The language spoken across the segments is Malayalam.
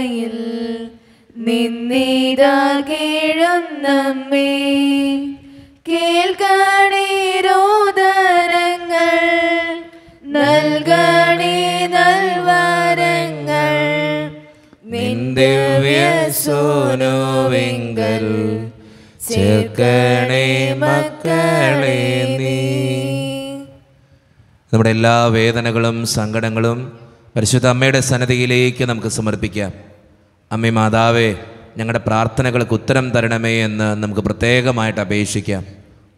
കരുണയിൽ നിന്നിതാ കേഴുന്നമ്മേ കേൾക്കണേ രോദനങ്ങൾ നൽകണേ നൽവാരങ്ങൾ. നിന്റെ വ്യസോനോവെങ്കൽ ചേർക്കണേ മക്കളെ നീ. നമ്മുടെ എല്ലാ വേദനകളും സങ്കടങ്ങളും പരിശുദ്ധ അമ്മയുടെ സന്നദ്ധയിലേക്ക് നമുക്ക് സമർപ്പിക്കാം. അമ്മേ മാതാവേ ഞങ്ങളുടെ പ്രാർത്ഥനകൾക്ക് ഉത്തരം തരണമേ എന്ന് നമുക്ക് പ്രത്യേകമായിട്ട് അപേക്ഷിക്കാം.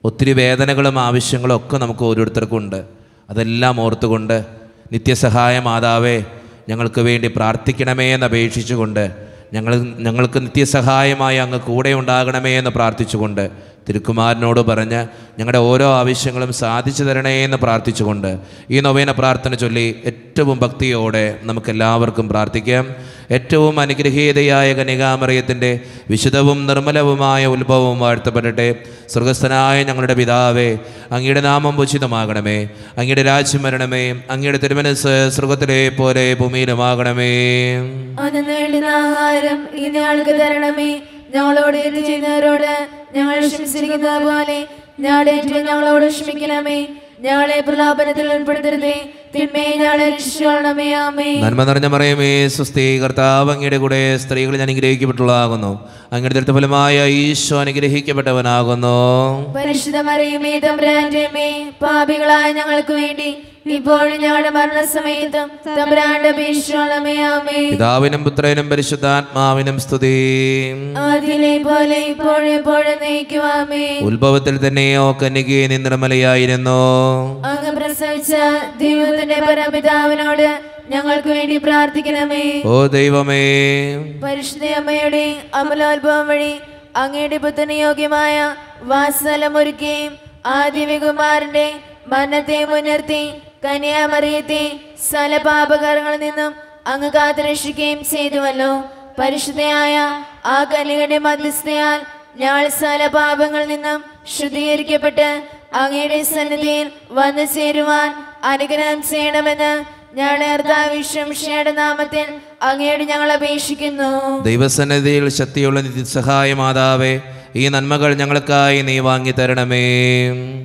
ഒത്തിരി വേദനകളും ആവശ്യങ്ങളും ഒക്കെ നമുക്ക് ഓരോരുത്തർക്കും ഉണ്ട്. അതെല്ലാം ഓർത്തുകൊണ്ട് നിത്യസഹായ മാതാവേ ഞങ്ങൾക്ക് വേണ്ടി പ്രാർത്ഥിക്കണമേ എന്ന് അപേക്ഷിച്ചുകൊണ്ട് ഞങ്ങൾ ഞങ്ങൾക്ക് നിത്യസഹായമായി അങ്ങ് കൂടെ ഉണ്ടാകണമേ എന്ന് പ്രാർത്ഥിച്ചുകൊണ്ട് തിരുക്കുമാരനോട് പറഞ്ഞ് ഞങ്ങളുടെ ഓരോ ആവശ്യങ്ങളും സാധിച്ചു തരണേ എന്ന് പ്രാർത്ഥിച്ചുകൊണ്ട് ഈ നൊവേന പ്രാർത്ഥന ചൊല്ലി ഏറ്റവും ഭക്തിയോടെ നമുക്കെല്ലാവർക്കും പ്രാർത്ഥിക്കാം. ഏറ്റവും അനുഗ്രഹീതയായ കനികാമറിയത്തിന്റെ വിശുദ്ധവും നിർമ്മലവുമായ ഉത്ഭവവും വാഴ്ത്തപ്പെടട്ടെ. സ്വർഗസ്ഥനായ ഞങ്ങളുടെ പിതാവേ അങ്ങയുടെ നാമം ഉചിതമാകണമേ. അങ്ങയുടെ രാജ്യം വരണമേ. അങ്ങയുടെ തിരുമനസ് സ്വർഗത്തിലെ പോലെ ഭൂമിയിലുമാകണമേ. തരണമേ. ഞങ്ങളോട് ഇത് ചെയ്യുന്നവരോട് ഞങ്ങൾ ക്ഷമിച്ചിരിക്കുന്ന പോലെ ഞങ്ങളുടെ ഞങ്ങളോട് ക്ഷമിക്കണമേ. ഞങ്ങളെ പ്രലാപനത്തിൽ ഉൾപ്പെടുത്തരുതേ. തിന്മയെ ഞങ്ങളെ രക്ഷിക്കണമേ ആമേ നന്മ നിറഞ്ഞ മറിയമേ സ്വസ്തി കർത്താവ് അങ്ങയുടെ കൂടെ സ്ത്രീകൾ ഞാൻ അനുഗ്രഹിക്കപ്പെട്ടുള്ളതാകുന്നു. അങ്ങയുടെ ദൃഢ ഫലമായ ഈശോ അനുഗ്രഹിക്കപ്പെട്ടവനാകുന്നു. പരിശുദ്ധ മറിയമേ തമ്പുരാന്റെ അമ്മേ പാപികളായ ഞങ്ങൾക്ക് വേണ്ടി ഇപ്പോഴും ഞങ്ങളുടെ മരണസമയത്തും തമ്പുരാന്റെ അപേക്ഷിക്കണമേ ആമേ പിതാവിനും പുത്രനും പരിശുദ്ധാത്മാവിനും സ്തുതി. പോലെ ഇപ്പോഴും എപ്പോഴും നയിക്കുവാമേ ഉത്ഭവത്തിൽ തന്നെയോ കന്യകെ നിന്ദ്രമലയായിരുന്നു അങ്ങ് പ്രസവിച്ച ദൈവത്തിന്റെ പരപിതാവിനോട് ഞങ്ങൾക്ക് വേണ്ടി പ്രാർത്ഥിക്കണമേ. ഓ ദൈവമേ. പരിശുദ്ധ അമ്മയുടെ അമലോത്ഭവം വഴി അങ്ങയുടെ പുത്രന് യോഗ്യമായ വാത്സലമൊരുക്കുകയും ആദിവികുമാരന്റെ മരണത്തെ മുൻനിർത്തി കന്യാമറിയത്തെ സ്ഥലപാപകരങ്ങളിൽ നിന്നും അങ്ങ് കാത്തുരക്ഷിക്കുകയും ചെയ്തുവല്ലോ. പരിശുദ്ധയായ ആ കലികളുടെ മധ്യസ്ഥയാൽ ഞങ്ങൾ സ്ഥലപാപങ്ങളിൽ നിന്നും ശുദ്ധീകരിക്കപ്പെട്ട് അങ്ങയുടെ സന്നിധിയിൽ വന്നു ചേരുവാൻ അനുഗ്രഹം ചെയ്യണമെന്ന് ഞങ്ങളുടെ കർത്താവിശ്വംഷയുടെ നാമത്തിൽ അങ്ങയോട് ഞങ്ങൾ അപേക്ഷിക്കുന്നു. ദൈവസന്നിധിയിൽ ശക്തിയുള്ള നിസ്സഹായ മാതാവേ ഈ നന്മകൾ ഞങ്ങൾക്കായി നീ വാങ്ങി തരണമേ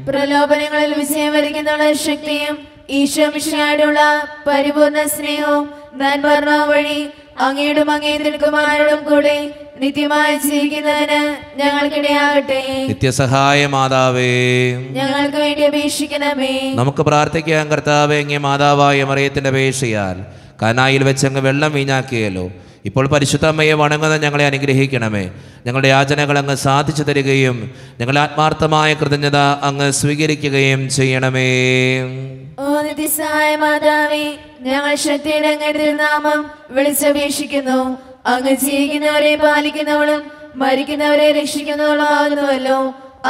പ്രലോഭനങ്ങളിൽ വിജയം വരിക്കുന്ന ശക്തിയും ഈശോമിഷയോടുള്ള പരിപൂർണ സ്നേഹവും നന്മർണ വഴി അങ്ങയോടും അങ്ങേ കൂടി കൂടെ നിത്യമായി ജീവിക്കുന്നതിന് ഞങ്ങൾക്കിടയാകട്ടെ. നിത്യസഹായ മാതാവേ ഞങ്ങൾക്ക് വേണ്ടി അപേക്ഷിക്കണമേ. നമുക്ക് പ്രാർത്ഥിക്കാം കർത്താവേ അങ്ങേ മാതാവായ മറിയത്തിന്റെ അപേക്ഷയാൽ. കനായിൽ വെച്ചങ്ങ് വെള്ളം വീഞ്ഞാക്കിയല്ലോ ഇപ്പോൾ പരിശുദ്ധ അമ്മയെ വണങ്ങുന്ന ഞങ്ങളെ അനുഗ്രഹിക്കണമേ. ഞങ്ങളുടെ യാചനകൾ അങ്ങ് സാധിച്ചു തരികയും ഞങ്ങളുടെ ആത്മാർത്ഥമായ കൃതജ്ഞത അങ്ങ് സ്വീകരിക്കുകയും ചെയ്യണമേ. ഓ നിധിസായ മാതാവേ ഞങ്ങൾ ശക്തിയുടെ അങ്ങയുടെ നാമം വിളിച്ചപേക്ഷിക്കുന്നു. അങ്ങ് ജീവിക്കുന്നവരെ പാലിക്കുന്നവളും മരിക്കുന്നവരെ രക്ഷിക്കുന്നവളുമാകുന്നുവല്ലോ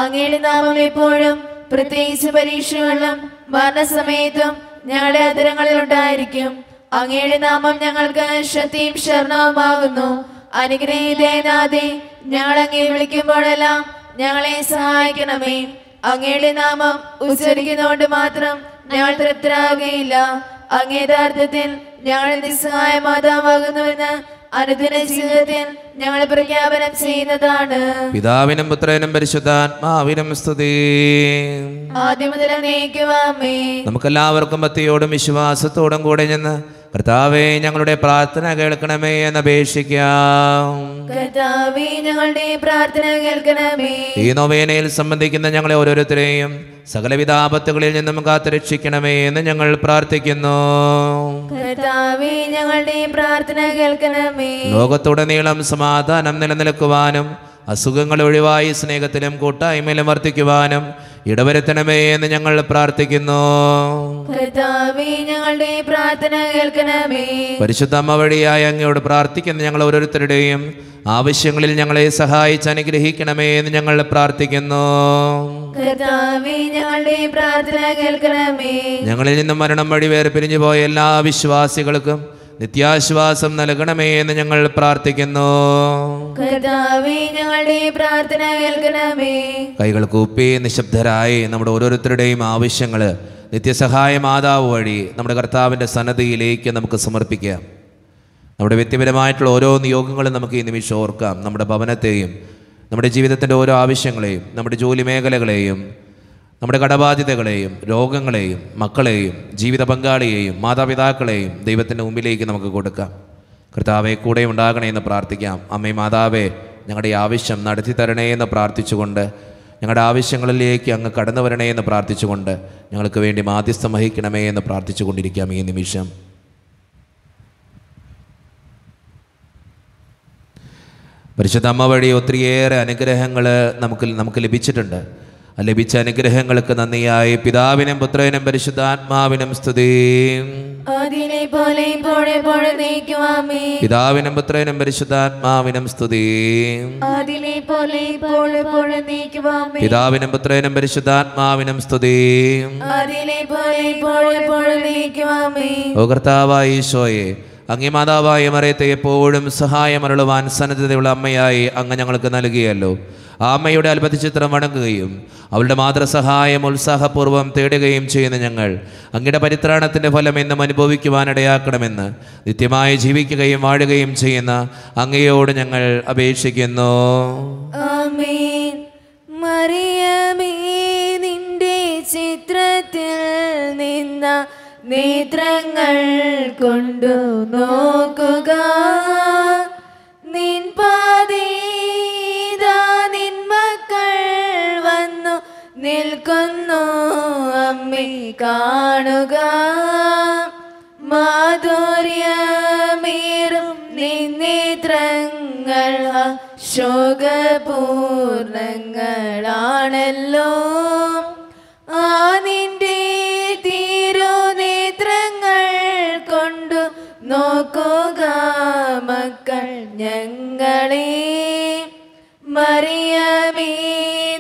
അങ്ങയുടെ നാമം എപ്പോഴും പ്രത്യേകിച്ച് പരീക്ഷകളിലും മരണസമയത്തും ഞങ്ങളുടെ അതിരങ്ങളിൽ ഉണ്ടായിരിക്കും. അങ്ങയുടെ നാമം ഞങ്ങൾക്ക് ശക്തിയും ശരണവുമാകുന്നു. അനുഗ്രഹീതേനാഥേ ഞങ്ങൾ അങ്ങേ വിളിക്കുമ്പോഴെല്ലാം ഞങ്ങളെ സഹായിക്കണമേ. അങ്ങയുടെ നാമം ഉച്ചരിക്കുന്നതുകൊണ്ട് മാത്രം ഞങ്ങൾ തൃപ്തരാകുകയില്ല. അങ്ങേ യഥാർത്ഥത്തിൽ ഞങ്ങൾ നിസ്സഹായ മാതാവാകുന്നുവെന്ന് അനുദിന ജീവിതത്തിൽ ഞങ്ങൾ പ്രഖ്യാപനം ചെയ്യുന്നതാണ്. പിതാവിനും പുത്രനും പരിശുദ്ധാത്മാവിനും സ്തുതി. ആദ്യം മുതൽ നമുക്കെല്ലാവർക്കും ഭക്തിയോടും വിശ്വാസത്തോടും കൂടെ ചെന്ന് കർത്താവെ ഞങ്ങളുടെ പ്രാർത്ഥന കേൾക്കണമേ എന്ന് അപേക്ഷിക്കാം. കർത്താവേ ഞങ്ങളുടെ പ്രാർത്ഥന കേൾക്കണമേ. ഈ നൊവേനയിൽ സംബന്ധിക്കുന്ന ഞങ്ങളെ ഓരോരുത്തരെയും സകലവിധ ആപത്തുകളിൽ നിന്നും കാത്തുരക്ഷിക്കണമേ എന്ന് ഞങ്ങൾ പ്രാർത്ഥിക്കുന്നു. ഞങ്ങളുടെ പ്രാർത്ഥന കേൾക്കണമേ. ലോകത്തുടനീളം സമാധാനം നിലനിൽക്കുവാനും അസുഖങ്ങൾ ഒഴിവായി സ്നേഹത്തിലും കൂട്ടായ്മയിലും വർദ്ധിക്കുവാനും ഇടവരുത്തണമേ എന്ന് ഞങ്ങൾ പ്രാർത്ഥിക്കുന്നു. ഞങ്ങളുടെ പ്രാർത്ഥന കേൾക്കണമേ. പരിശുദ്ധമ്മ വഴിയായി അങ്ങയോട് പ്രാർത്ഥിക്കുന്ന ഞങ്ങൾ ഓരോരുത്തരുടെയും ആവശ്യങ്ങളിൽ ഞങ്ങളെ സഹായിച്ച് അനുഗ്രഹിക്കണമേ എന്ന് ഞങ്ങൾ പ്രാർത്ഥിക്കുന്നു. ഞങ്ങളുടെ പ്രാർത്ഥന കേൾക്കണമേ. ഞങ്ങളിൽ നിന്നും മരണം വഴി വേർപിരിഞ്ഞു പോയ എല്ലാ വിശ്വാസികൾക്കും നിത്യാശ്വാസം നൽകണമേ എന്ന് ഞങ്ങൾ പ്രാർത്ഥിക്കുന്നു. പ്രാർത്ഥന കേൾക്കണമേ. കൈകൾ കൂപ്പി നിശബ്ദരായി നമ്മുടെ ഓരോരുത്തരുടെയും ആവശ്യങ്ങൾ നിത്യസഹായ മാതാവ് വഴി നമ്മുടെ കർത്താവിന്റെ സന്നദ്ധിയിലേക്ക് നമുക്ക് സമർപ്പിക്കാം. നമ്മുടെ വ്യക്തിപരമായിട്ടുള്ള ഓരോ നിയോഗങ്ങളും നമുക്ക് ഈ നിമിഷം ഓർക്കാം. നമ്മുടെ ഭവനത്തെയും നമ്മുടെ ജീവിതത്തിന്റെ ഓരോ ആവശ്യങ്ങളെയും നമ്മുടെ ജോലി മേഖലകളെയും നമ്മുടെ കടബാധ്യതകളെയും രോഗങ്ങളെയും മക്കളെയും ജീവിത പങ്കാളിയെയും മാതാപിതാക്കളെയും ദൈവത്തിന്റെ മുമ്പിലേക്ക് നമുക്ക് കൊടുക്കാം. കർത്താവെ കൂടെ ഉണ്ടാകണേ എന്ന് പ്രാർത്ഥിക്കാം. അമ്മേ മാതാവേ ഞങ്ങളുടെ ആവശ്യം നടത്തി തരണേ എന്ന് പ്രാർത്ഥിച്ചുകൊണ്ട് ഞങ്ങളുടെ ആവശ്യങ്ങളിലേക്ക് അങ്ങ് കടന്നു വരണേ എന്ന് പ്രാർത്ഥിച്ചുകൊണ്ട് ഞങ്ങൾക്ക് വേണ്ടി മാധ്യസ്ഥം വഹിക്കണമേ എന്ന് പ്രാർത്ഥിച്ചുകൊണ്ടിരിക്കാം ഈ നിമിഷം. പരിശുദ്ധ അമ്മ വഴി ഒത്തിരിയേറെ അനുഗ്രഹങ്ങൾ നമുക്ക് നമുക്ക് ലഭിച്ചിട്ടുണ്ട്. ലഭിച്ച അനുഗ്രഹങ്ങൾക്ക് നന്ദിയായി. പിതാവിനും പുത്രനും പരിശുദ്ധാത്മാവിനും സ്തുതി. പിതാവിനും പുത്രനും പരിശുദ്ധാത്മാവിനും സ്തുതി. പിതാവിനും പുത്രനും പരിശുദ്ധാത്മാവിനും സ്തുതി. ഓ കർത്താവായി ഈശോയെ അങ്ങേ മാതാവായ മറിയത്തെ എപ്പോഴും സഹായം അരുളുവാൻ സന്നദ്ധതയുള്ള അമ്മയായി അങ്ങ് ഞങ്ങൾക്ക് നൽകിയല്ലോ. ആ അമ്മയുടെ അത്ഭുത ചിത്രം വണങ്ങുകയും അവളുടെ മാതൃസഹായം ഉത്സാഹപൂർവം തേടുകയും ചെയ്യുന്ന ഞങ്ങൾ അങ്ങയുടെ പരിത്രാണത്തിന്റെ ഫലം എന്നും അനുഭവിക്കുവാനിടയാക്കണമെന്ന് നിത്യമായി ജീവിക്കുകയും വാഴുകയും ചെയ്യുന്ന അങ്ങയോട് ഞങ്ങൾ അപേക്ഷിക്കുന്നു. ആമേൻ. നേത്രങ്ങൾ കൊണ്ടു നോക്കുക. നിൻ പാതീതാ നിൻ വന്നു നിൽക്കുന്നു. അമ്മേ കാണുക. മാധുര്യമേറും നിന്നേത്രങ്ങൾ ശോകപൂർണങ്ങളാണല്ലോ ഞങ്ങളെ മറിയമേ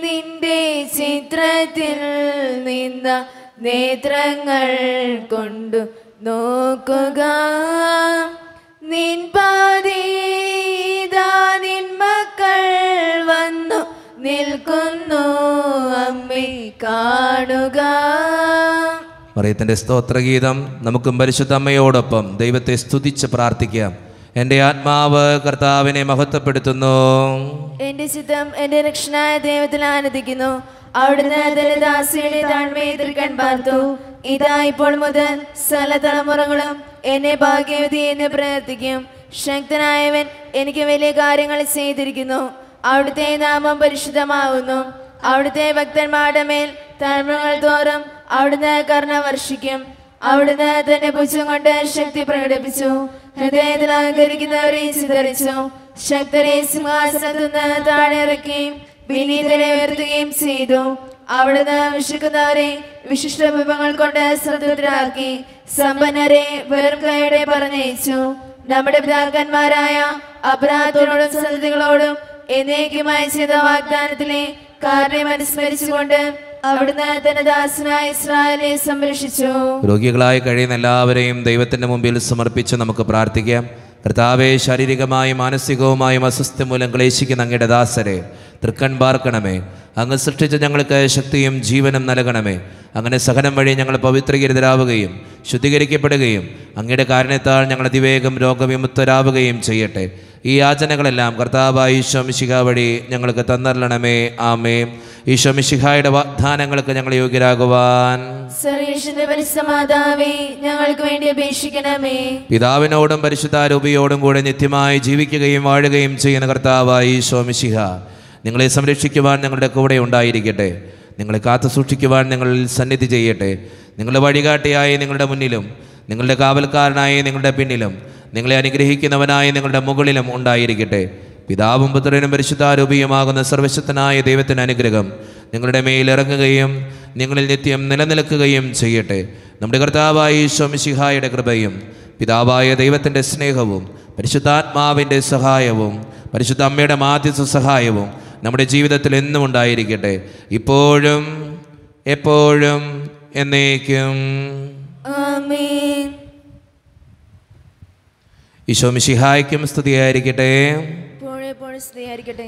നിന്റെ ചിത്രത്തിൽ നിന്ന നേത്രങ്ങൾ കൊണ്ടു നോക്കുക. നിൻ പാതീതാ നിൻ മക്കൾ വന്നു നിൽക്കുന്നു അമ്മേ കാണുക. മറിയത്തിന്റെ സ്തോത്രഗീതം നമുക്കും പരിശുദ്ധ അമ്മയോടൊപ്പം ദൈവത്തെ സ്തുതിച്ച് പ്രാർത്ഥിക്കാം. എന്റെ ആത്മാവ് കർത്താവിനെ മഹത്വപ്പെടുത്തുന്നു. എന്റെ ചിത്തം എന്റെ രക്ഷനായ ദൈവത്തിൽ ആനന്ദിക്കുന്നു. അവിടുന്ന് തന്റെ ദാസിയുടെ താഴ്മയെ എതിർക്കാൻ പാർത്തു. ഇതാ ഇപ്പോൾ മുതൽ സകല തലമുറകളും എന്നെ ഭാഗ്യവതി എന്ന് പ്രവർത്തിക്കും ശക്തനായവൻ എനിക്ക് വലിയ കാര്യങ്ങൾ ചെയ്തിരിക്കുന്നു. അവിടുത്തെ നാമം പരിശുദ്ധമാകുന്നു അവിടുത്തെ ഭക്തന്മാരുടെ മേൽ തലമുറകൾ തോറും അവിടുന്ന് കരുണ വർഷിക്കും. അവിടുന്ന് തന്റെ ഭുജം കൊണ്ട് ശക്തി പ്രകടിപ്പിച്ചു. ഹൃദയത്തിൽ അഹങ്കരിക്കുന്നവരെ ചിതറിച്ചു. ശക്തരെ സിംഹാസനത്തിൽ നിന്ന് താഴെ ഇറക്കുകയും വിനീതരെ ഉയർത്തുകയും ചെയ്തു. അവിടുന്ന് വിശക്കുന്നവരെ വിശിഷ്ട വിഭവങ്ങൾ കൊണ്ട് സ്വതന്ത്രരാക്കി സമ്പന്നരെ വെറും കൈയുടെ പറഞ്ഞയച്ചു. നമ്മുടെ പിതാക്കന്മാരായ അപരാധത്തോടും സന്തതികളോടും എന്നേക്കുമായി ചെയ്ത വാഗ്ദാനത്തിലെ കാരണം അനുസ്മരിച്ചുകൊണ്ട് ദാസനായ സംരക്ഷിച്ചു. രോഗികളായി കഴിയുന്ന എല്ലാവരെയും ദൈവത്തിന്റെ മുമ്പിൽ സമർപ്പിച്ച് നമുക്ക് പ്രാർത്ഥിക്കാം. കർത്താവെ ശാരീരികമായും മാനസികവുമായും അസ്വസ്ഥ മൂലം ക്ലേശിക്കുന്ന അങ്ങയുടെ ദാസരെ തൃക്കൺ പാർക്കണമേ. അങ്ങ് സൃഷ്ടിച്ച ഞങ്ങൾക്ക് ശക്തിയും ജീവനും നൽകണമേ. അങ്ങനെ സഹനം വഴി ഞങ്ങൾ പവിത്രീകരിതരാവുകയും ശുദ്ധീകരിക്കപ്പെടുകയും അങ്ങയുടെ കാരണത്താൽ ഞങ്ങൾ അതിവേഗം രോഗവിമുക്തരാവുകയും ചെയ്യട്ടെ. ഈ യാചനകളെല്ലാം കർത്താവായ ഈശ്വമിശിഖ വഴി ഞങ്ങൾക്ക് തന്നരണമേ ആമേ ഈശോമിശിഹായുടെ വാഗ്ദാനങ്ങൾക്ക് ഞങ്ങൾ യോഗ്യരാകുവാൻ. സർവേശ്വരന്റെ പരിസമാതാവേ ഞങ്ങൾക്ക് വേണ്ടി അപേക്ഷിക്കണമേ. പിതാവിനോടും പരിശുദ്ധാരൂപിയോടും കൂടെ നിത്യമായി ജീവിക്കുകയും വാഴുകയും ചെയ്യുന്ന കർത്താവായി ഈശോമിശിഹ നിങ്ങളെ സംരക്ഷിക്കുവാൻ ഞങ്ങളുടെ കൂടെ ഉണ്ടായിരിക്കട്ടെ. നിങ്ങളെ കാത്തു സൂക്ഷിക്കുവാൻ നിങ്ങളിൽ സന്നിധി ചെയ്യട്ടെ. നിങ്ങളുടെ വഴികാട്ടിയായി നിങ്ങളുടെ മുന്നിലും നിങ്ങളുടെ കാവൽക്കാരനായി നിങ്ങളുടെ പിന്നിലും നിങ്ങളെ അനുഗ്രഹിക്കുന്നവനായി നിങ്ങളുടെ മുകളിലും ഉണ്ടായിരിക്കട്ടെ. പിതാവും പുത്രനും പരിശുദ്ധാരൂപിയുമാകുന്ന സർവശക്തനായ ദൈവത്തിന്റെ അനുഗ്രഹം നിങ്ങളുടെ മേൽ ഇറങ്ങുകയും നിങ്ങളിൽ നിത്യം നിലനിൽക്കുകയും ചെയ്യട്ടെ. നമ്മുടെ കർത്താവായ ഈശോമിശിഹായുടെ കൃപയും പിതാവായ ദൈവത്തിന്റെ സ്നേഹവും പരിശുദ്ധാത്മാവിന്റെ സഹായവും പരിശുദ്ധ അമ്മയുടെ മാധ്യസ്ഥ സഹായവും നമ്മുടെ ജീവിതത്തിൽ എന്നും ഉണ്ടായിരിക്കട്ടെ. ഇപ്പോഴും എപ്പോഴും എന്നേക്കും. ഈശോ മിശിഹായ്ക്കും സ്തുതിയായിരിക്കട്ടെ.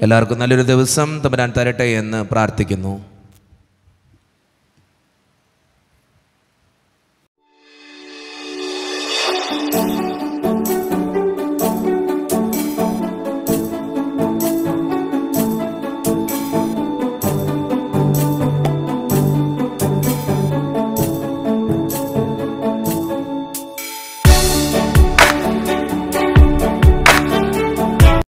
എല്ലാവർക്കും നല്ലൊരു ദിവസം തമ്പരാൻ തരട്ടെ എന്ന് പ്രാർത്ഥിക്കുന്നു.